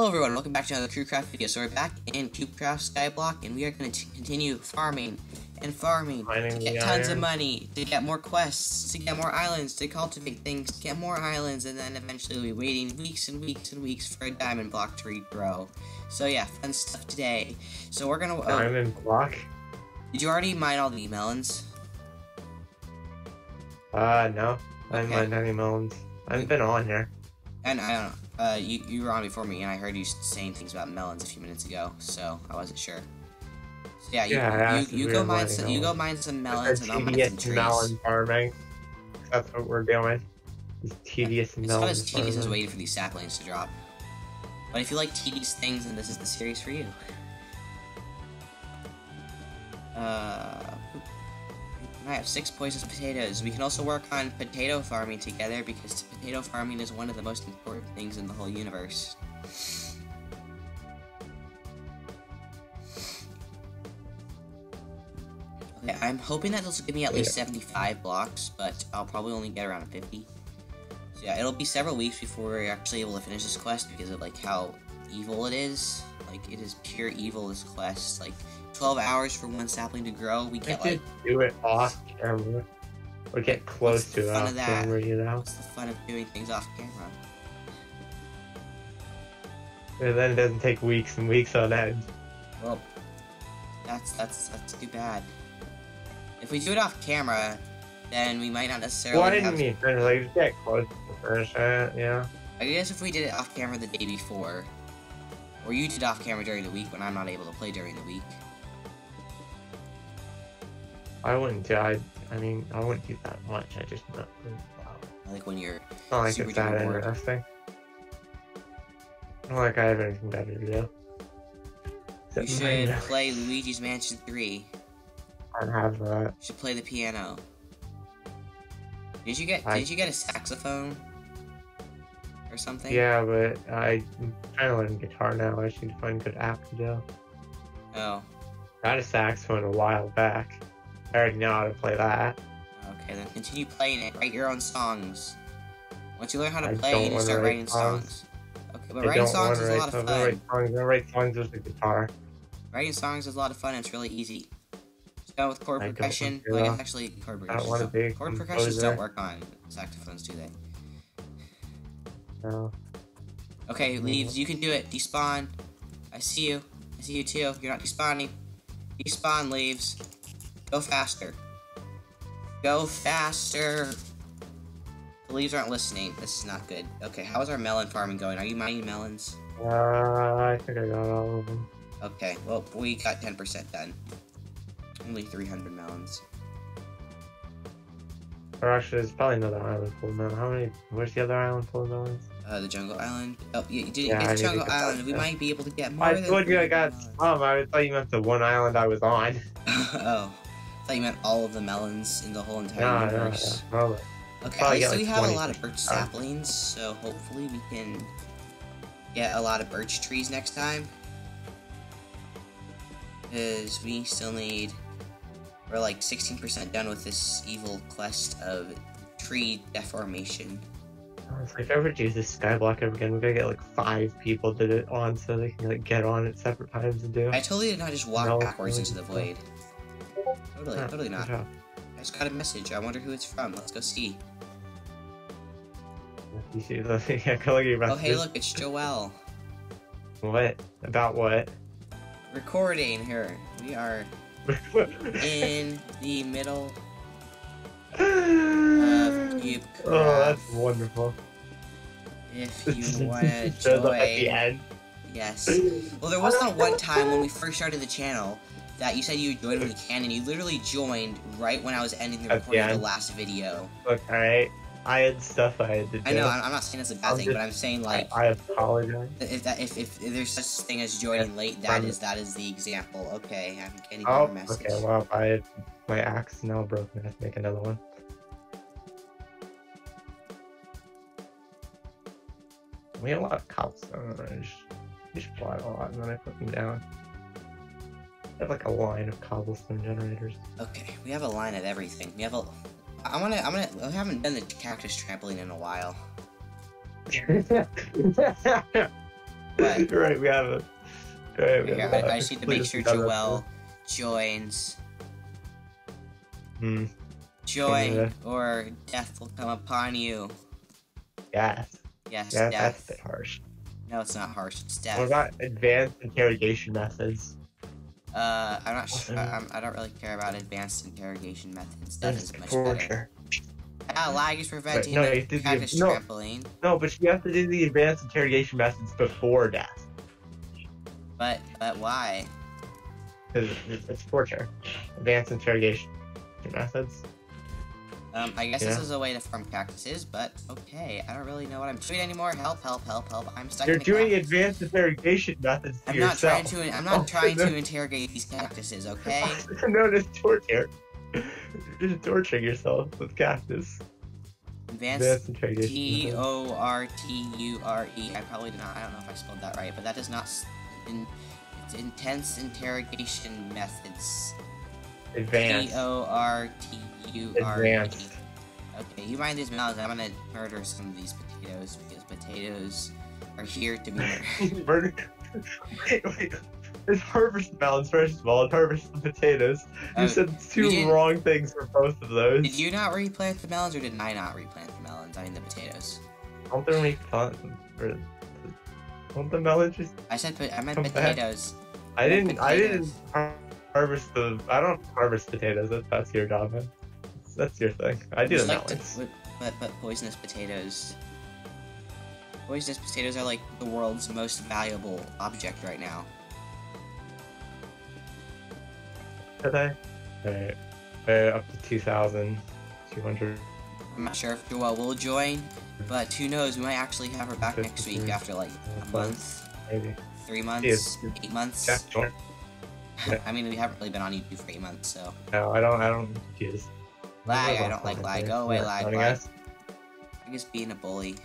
Hello everyone, welcome back to another KrewKraft video. So we're back in CubeCraft Skyblock, and we are going to continue farming and farming Mining to get tons of money, to get more quests, to get more islands, to cultivate things, to get more islands, and then eventually we'll be waiting weeks and weeks and weeks for a diamond block to regrow. So yeah, fun stuff today. So we're gonna. Oh, Diamond block? did you already mine all the melons? Uh, no. I Okay. mined any melons. I've been on here. And I don't know. Uh, you you were on before me, and I heard you saying things about melons a few minutes ago, so I wasn't sure. So yeah, you Yeah, you, you go mine some you go melons. mine some melons, and I'll mine some trees. melon farming. That's what we're doing. It's tedious It's melon not as tedious as waiting for these saplings to drop. But if you like tedious things, then this is the series for you. Uh, I have six poisonous potatoes. We can also work on potato farming together because potato farming is one of the most important things in the whole universe. Okay, I'm hoping that this will give me at least 75 blocks, but I'll probably only get around 50. So yeah, it'll be several weeks before we're actually able to finish this quest because of like how evil it is. Like it is pure evil. This quest, like 12 hours for one sapling to grow. We get like, do it off camera. Or get close the to it fun off of that? camera, you know? what's the fun of doing things off camera? And then it doesn't take weeks and weeks on end. Well, that's that's that's too bad. If we do it off camera, then we might not necessarily. Well, I didn't mean like, get close to finish it, yeah. I guess if we did it off camera the day before, or you did off camera during the week when I'm not able to play during the week. I wouldn't do I, I mean, I wouldn't do that much. I just uh, not, Like when you're not like Super it's that bored. interesting. Not like I have anything better to do. You should play Luigi's Mansion 3. I don't have that. You should play the piano. Did you get I- did you get a saxophone? Or something? Yeah, but I'm trying to learn guitar now. I just need to find a good app to do. Oh. I had a saxophone a while back. I already know how to play that. Okay, then continue playing it. Write your own songs. Once you learn how to I play, you start writing songs. songs. Okay, but I writing songs is to a lot of. I fun. write songs. I write songs with the guitar. Writing songs is a lot of fun. It's really easy. Go with chord I percussion. want Well, I guess actually chord I don't wanna percussions. be a don't- Chord percussions don't work on saxophones, do they? No. Okay, leaves. You can do it. Despawn. I see you. I see you too. You're not despawning. Despawn, leaves. Go faster. Go faster. The leaves aren't listening. This is not good. Okay, how is our melon farming going? Are you mining melons? Uh, I think I got all of them. Okay, well, we got 10% done. Only 300 melons. Or actually, there's probably another island full of melons. How many? Where's the other island full of melons? Uh, the jungle island. Oh, you, you didn't Yeah, I get the jungle island. We might be able to get more I than told you I got melons. some. I thought you meant the one island I was on. oh, I thought you meant all of the melons in the whole entire No, no, universe. no. Well, Okay, Probably at least we like, have a lot of birch saplings, so hopefully we can get a lot of birch trees next time. Because we still need. We're like 16% done with this evil quest of tree deformation. It's like if I ever do this skyblock ever again, we gotta get like five people to do it on so they can like get on at separate times and do. I totally did not just walk No, backwards really. into the void. Totally, totally not. I just got a message. I wonder who it's from. Let's go see. You see the yeah, go look at your Oh, hey, look, it's Joelle. What? About what? Recording here. We are in the middle of Cube oh, that's wonderful. If you want to Shows up at the join, yes. Well, there was not one time when we first started the channel that you said you joined you can, and you literally joined right when I was ending the recording of the last video. Alright. I had stuff I had to do. I know, I'm not saying that's a bad I'm thing, just- but I'm saying like I apologize. if that if, if there's such a thing as joining late, that is that is the example. Okay, I'm getting Oh, your message. okay. Well, I my axe now broken. I have to make another one. We had a lot of cobblestone. I just, just bought a lot, and then I put them down. I have like a line of cobblestone generators. Okay, we have a line of everything. We have a. I want to. I'm gonna. I haven't done the cactus trampoline in a while. You're right, we have it. Right, we have, I, I just need to make sure Joel joins. Hmm. Join, Yeah. or death will come upon you. Yes. Yes, Yeah, that's a death. bit harsh. No, it's not harsh. It's death. What about advanced interrogation methods? Uh, I'm not sure. I'm, I don't really care about advanced interrogation methods. Death There's is much better. torture. Ah, lag is preventing no, you the- cactus no. trampoline. No, but you have to do the advanced interrogation methods before death. But but why? Because it's torture. Advanced interrogation methods. Um, I guess this is a way to farm cactuses, but okay. I don't really know what I'm doing anymore. Help! Help! Help! Help! I'm stuck You're in the doing cactus. advanced interrogation methods to I'm not trying to. I'm not Oh, trying no. to interrogate these cactuses. Okay. no, it's torture. You're just torturing yourself with cactus. Advanced T. O R T U R E. I probably did not. I don't know if I spelled that right, but that does not. In, it's intense interrogation methods. Advanced. O R T U R. Advanced. Okay, you mind these melons? I'm gonna murder some of these potatoes because potatoes are here to be murdered. Murder. wait, wait. It's harvest melons first of all, and harvest the potatoes. You Oh, said two wrong things for both of those. Did you not replant the melons, or did I not replant the melons? I mean the potatoes. Don't make fun or don't the melon just I said, I meant potatoes. I didn't I didn't Potatoes. Harvest the I don't harvest potatoes, that, that's your job, man. That's your thing. I do the like melons. but, but poisonous potatoes. Poisonous potatoes are like the world's most valuable object right now. I? Alright. Uh, up to 2,200. I'm not sure if Joelle will join, but who knows? We might actually have her back next week after like a month, Maybe. three months, eight months. Yeah, sure. I mean, we haven't really been on YouTube for eight months, so No, I don't I don't confuse. lag. I don't like lag. Go away, lag. Lag. I'm just being a bully.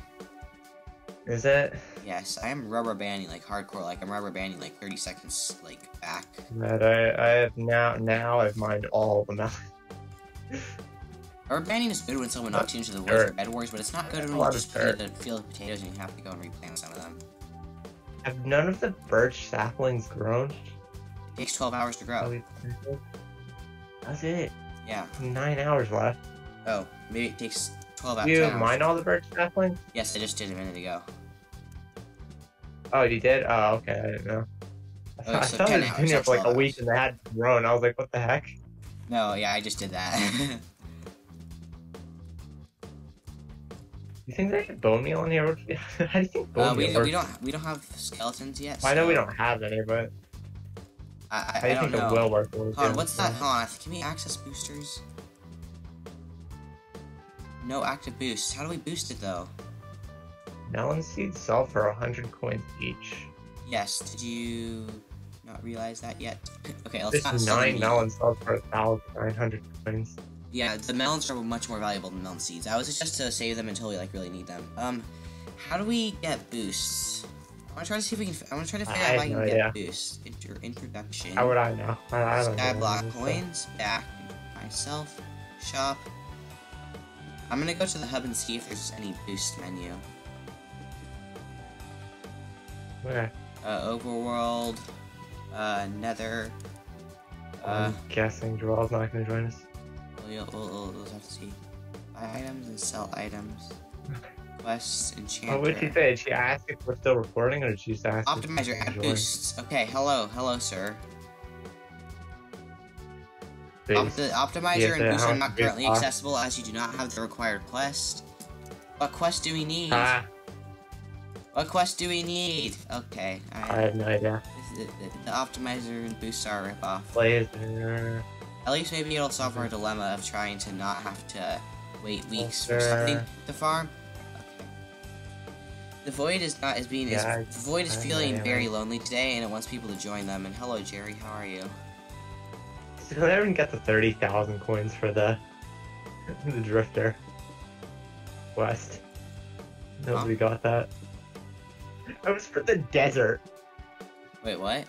Is it? Yes, I am rubber banding like hardcore. Like I'm rubber banding like 30 seconds like back. That I I have now now I've mined all the melons. Rubber banding is good when someone knocks you into the woods or bed wars, but it's not good when you just put dirt. the field of potatoes and you have to go and replant some of them. Have none of the birch saplings grown? It takes 12 hours to grow. That's it. Yeah. Nine hours left. Oh, maybe it takes 12 hours. You 10 hours. mine all the birch saplings? Yes, I just did a minute ago. Oh, you did? Oh, okay. I didn't know. I Oh, thought, I so thought 10 it was been here for like a week hours. and they had grown. I was like, what the heck? No, yeah, I just did that. You think they have bone meal in here? How do you think bone uh, we, meal we works? don't we don't have skeletons yet. I know we don't have any, but I, I, I think know. it will work? Hold on, what's that? Hold on, can we access boosters? No active boosts. How do we boost it though? Melon seeds sell for 100 coins each. Yes, did you not realize that yet? okay, let's not This sell the nine meat. melons sell for 1,900 coins. Yeah, the melons are much more valuable than melon seeds. I was just to save them until we like really need them. Um, how do we get boosts? I want to try to see if we can. I want to try to figure I out if I can no get idea. boosts. Inter- introduction. How would I know? I, I don't know. Skyblock So- coins. Back. Myself. Shop. I'm gonna go to the hub and see if there's any boost menu. Okay. Uh, overworld. Uh, Nether. Uh, I'm guessing Joel's not to join us. we'll, we'll, we'll, we'll have to see. Buy items and sell items. Quests, enchanter. Oh, what did she say? Did she ask if we're still recording, or did she just ask? Optimizer add boosts. Okay, hello, hello, sir. Boost. Op- the optimizer and boost are not currently are? accessible as you do not have the required quest. What quest do we need? Ah, what quest do we need? Okay, I have no idea. The, the, the optimizer and boosts are a ripoff. At least maybe it'll solve our dilemma of trying to not have to wait weeks for something to farm. The void is not is being Yeah, I- is, the void is I feeling very lonely today, and it wants people to join them. And hello, Jerry, how are you? Did I even get the 30,000 coins for the the Drifter quest? Nobody got that. It was for the desert. Wait, what?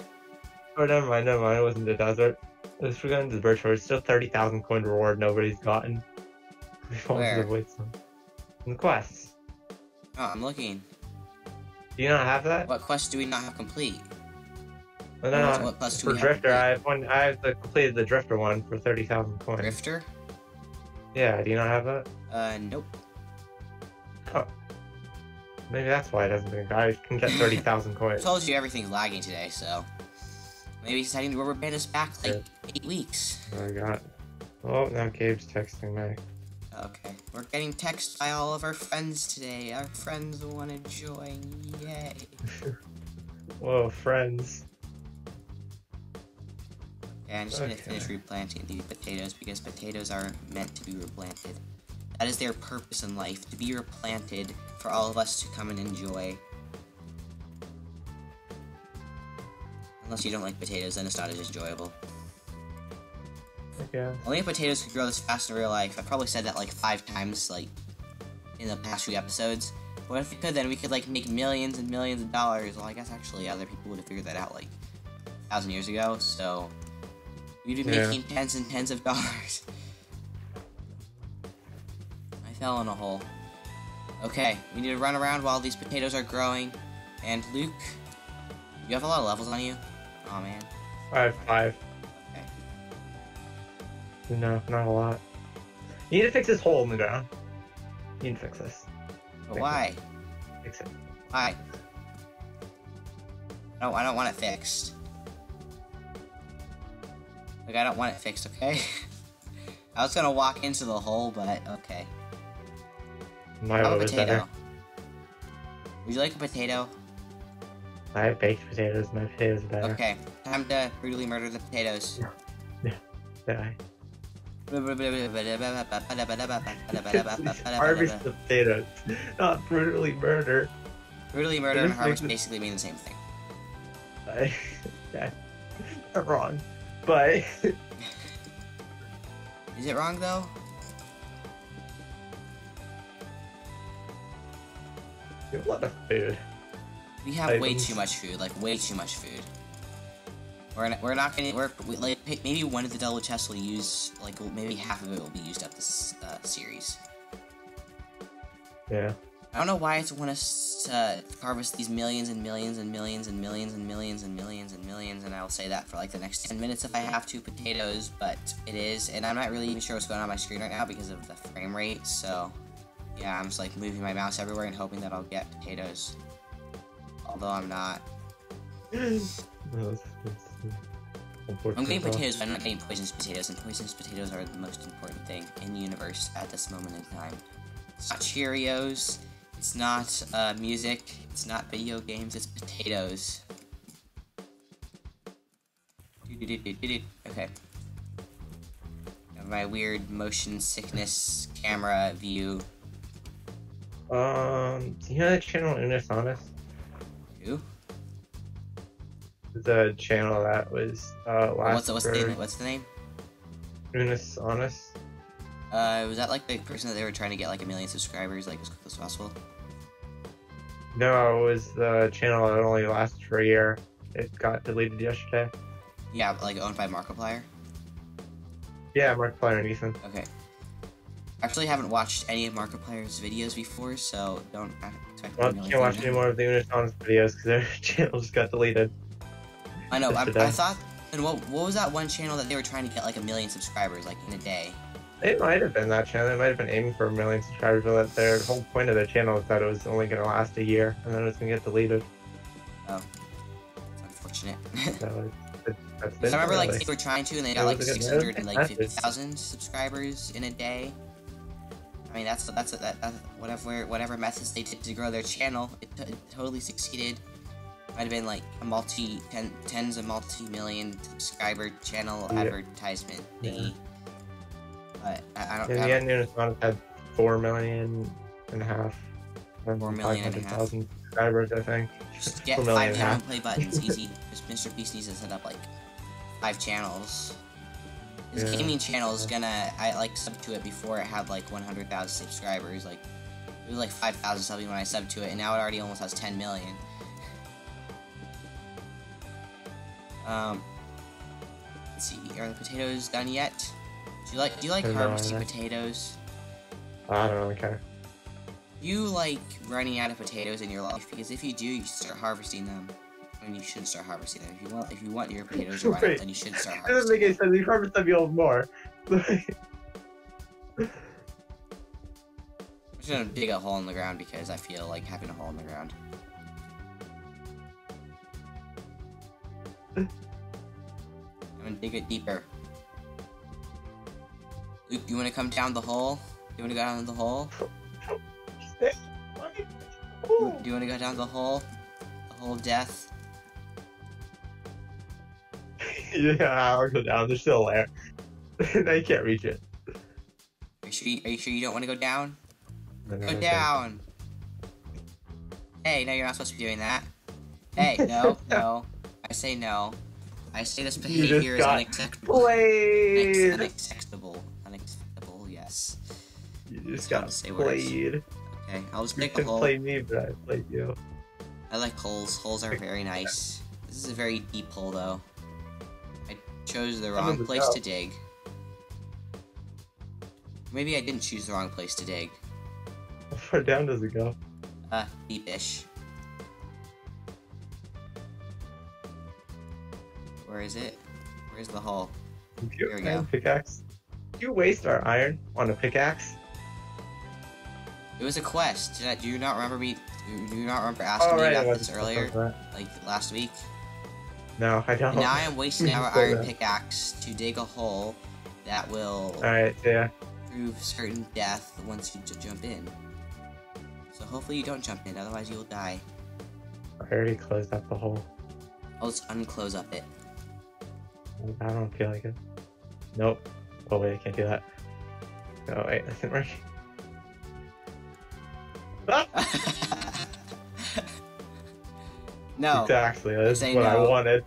Oh, never mind, never mind. It wasn't the desert. It was for going to the birch forest. Still 30,000 coin reward nobody's gotten. We Where? the void. In the quests. Oh, I'm looking. Do you not have that? What quest do we not have complete? No, no, What- quest do For we Drifter, complete? I have one. I have the completed the Drifter one for thirty thousand coins. Drifter? Yeah. Do you not have that? Uh, nope. Oh. Maybe that's why it doesn't think I can get thirty thousand coins. I told you everything's lagging today, so maybe he's heading to rubber band us back like eight weeks. I got. Oh, now Gabe's texting me. Okay, we're getting text by all of our friends today. Our friends want to join. Yay! Whoa, friends. Yeah, I'm just gonna finish replanting these potatoes because potatoes are meant to be replanted. That is their purpose in life, to be replanted for all of us to come and enjoy. Unless you don't like potatoes, then it's not as enjoyable. I guess. Only if potatoes could grow this fast in real life. I probably said that like five times, like in the past few episodes. But if we could? Then we could like make millions and millions of dollars. Well, I guess actually other people would have figured that out like a thousand years ago. So we'd be Yeah. making tens and tens of dollars. I fell in a hole. Okay, we need to run around while these potatoes are growing. And Luke, you have a lot of levels on you. Oh man. I have five. No, not a lot. You need to fix this hole in the ground. You need to fix this. But why? Fix it. Why? No, I don't want it fixed. Like, I don't want it fixed, okay? I was gonna walk into the hole, but okay. My How is potato? better. Would you like a potato? I have baked potatoes. My potatoes are better. Okay, time to brutally murder the potatoes. Yeah. Die. Harvest the potatoes, not brutally murder. brutally murder and harvest basically mean the same thing. I, yeah, not wrong, but Is it wrong though? you have a lot of food. We have way too much food, like way too much food. We're not, we're not gonna work. We, like maybe one of the double chests will use like maybe half of it will be used up this uh, series. Yeah. I don't know why it's want us to harvest these millions and millions and millions and millions and millions and millions and millions, and I'll say that for like the next 10 minutes if I have to potatoes, but it is, and I'm not really even sure what's going on my screen right now because of the frame rate, so yeah, I'm just like moving my mouse everywhere and hoping that I'll get potatoes. Although I'm not. No, it's- it's unfortunate I'm getting potatoes, but I'm not getting poisonous potatoes, and poisonous potatoes are the most important thing in the universe at this moment in time. It's not Cheerios, it's not uh, music, it's not video games, it's potatoes. Okay. My weird motion sickness camera view. Um, do you know the channel Unus Annus? Who? The channel that was uh last What's the, what's the name? What's the name? Unus Annus. Uh, was that like the person that they were trying to get like a million subscribers like as quick as possible? No, it was the channel that only lasted for a year. It got deleted yesterday. Yeah, like owned by Markiplier. Yeah, Markiplier and Ethan. Okay. Actually, haven't watched any of Markiplier's videos before, so don't expect Well, you can't watch any more of the Unus Annus videos because their channel just got deleted. I know. I. I thought. And what what was that one channel that they were trying to get like a million subscribers like in a day? It might have been that channel. They might have been aiming for a million subscribers, but their whole point of their channel is that it was only going to last a year and then it was going to get deleted. Oh. It's unfortunate. So it, that's Because I remember like they were trying to, and they got like was a good- six hundred and like fifty thousand subscribers in a day. I mean, that's that's that, that whatever whatever methods they did to grow their channel, it, t- it totally succeeded. Might have been like a multi ten, tens of multi million subscriber channel Yeah. advertisement Yeah. thingy. But I, I don't. In I the end, Honest had four million and a half. Four million and a half. 500,000 subscribers, I think. Just get five down play buttons, easy. Just Mr. Beast needs to set up like five channels. His Yeah. gaming channel is gonna. I like subbed to it before it had like 100,000 subscribers. Like it was like 5,000 something when I subbed to it, and now it already almost has 10 million. Um, let's see. Are the potatoes done yet? Do you like? Do you like harvesting potatoes? I don't really care. You like running out of potatoes in your life because if you do, you start harvesting them. and you shouldn't start harvesting them. If you want, if you want your potatoes to run out, then you should start It doesn't make any sense. You harvest them, you'll have more. I'm just gonna dig a hole in the ground because I feel like having a hole in the ground. Gonna dig it deeper. Luke, you wanna come down the hole? You wanna go down the hole? Do you wanna go down the hole? The hole of death? yeah, I'll go down. They're still there. now you can't reach it. Are you sure you, are you, sure you don't wanna go down? No, no, Go no, down! Hey, no, you're not supposed to be doing that. Hey, no, no. I say no. I say this behavior is unacceptable. Played. unacceptable. Unacceptable, yes. You just got say words. Okay, I'll just dig a hole. play me, but I played you. I like holes. Holes are very nice. This is a very deep hole, though. I chose the wrong place top. to dig. Maybe I didn't choose the wrong place to dig. How far down does it go? Uh, deepish. Where is it? Where's the hole? Do you Here we go. pickaxe? Did you waste our iron on a pickaxe? It was a quest. Did I, do you not remember me? Do you not remember asking me it about this earlier, like that. like last week? No, I don't. And now I am wasting our iron that. pickaxe to dig a hole that will Alright, yeah. prove certain death once you jump in. So hopefully you don't jump in, otherwise you will die. I already closed up the hole. I'll just unclose up it. I don't feel like it. Nope. Oh wait, I can't do that. Oh wait, that didn't work. Ah! no, Exactly, that's what I wanted.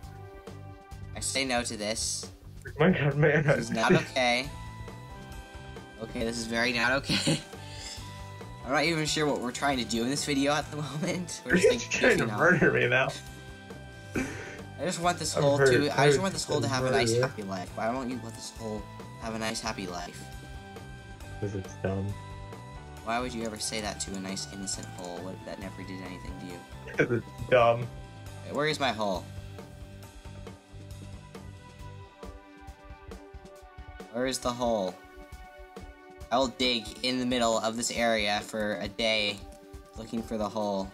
I say no to this. Oh my god, man. This is not okay. Okay, this is very not okay. I'm not even sure what we're trying to do in this video at the moment. We're You're just like trying to off. murder me now. I just want this hole heard- to. I just want this hole to have a nice murder. happy life. Why don't you let this hole have a nice happy life? Because it's dumb. Why would you ever say that to a nice innocent hole that never did anything to you? Because it's dumb. Wait, where is my hole? Where is the hole? I will dig in the middle of this area for a day looking for the hole.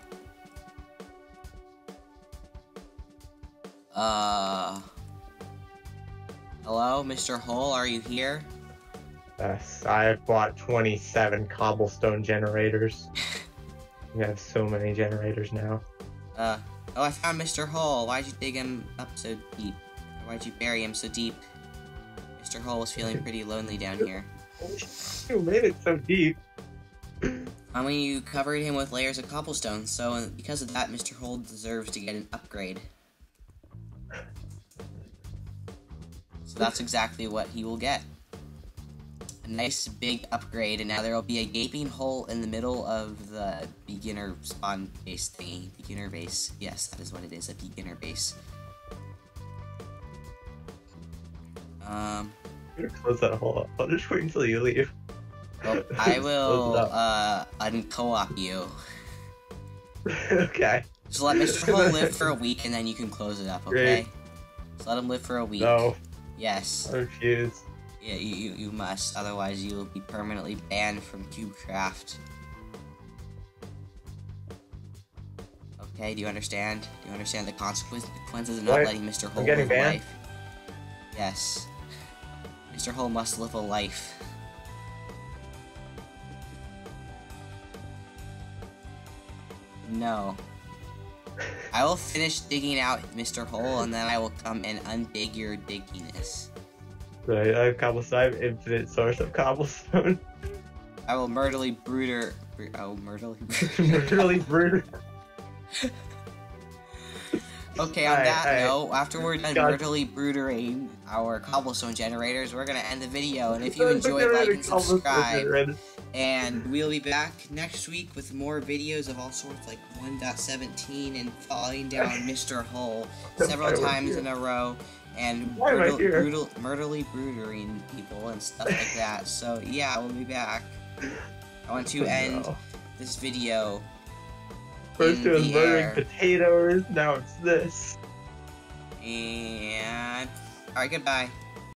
Uh. Hello, Mr. Hole, are you here? Yes, I have bought 27 cobblestone generators. we have so many generators now. Uh. Oh, I found Mr. Hole. Why'd you dig him up so deep? Why'd you bury him so deep? Mr. Hole was feeling pretty lonely down here. You made it so deep. I mean, you covered him with layers of cobblestone, so because of that, Mr. Hole deserves to get an upgrade. So that's exactly what he will get. A nice big upgrade, and now there will be a gaping hole in the middle of the beginner spawn base thingy. Beginner base. Yes, that is what it is, a beginner base. Um, I'm gonna close that hole up. I'll just wait until you leave. well, I will, close it up. uh, unco-op you. okay. Just let Mr. Hole live for a week and then you can close it up, okay? Great. Just let him live for a week. No, Yes. I refuse. Yeah, you, you, you must. Otherwise, you will be permanently banned from CubeCraft. Okay, do you understand? Do you understand the consequences consequences of not letting Mr. Hole live banned? life? Yes. Mr. Hole must live a life. No. I will finish digging out Mr. Hole and then I will come and undig your digginess. Right, I have cobblestone. I have infinite source of cobblestone. I will murderly brooder. br- Oh, murderly. really brooder. okay, on Alright, that alright. note, after we're done God. brutally broodering our cobblestone generators, we're gonna end the video. And if you enjoyed, like and subscribe. And we'll be back next week with more videos of all sorts, like 1.17 and falling down Mr. Hole several Why am I times in a row, and brutal, brutal, murderly broodering people and stuff like that. So yeah, we'll be back. I want to end this video. First it was murdering potatoes, now it's this. And alright, goodbye.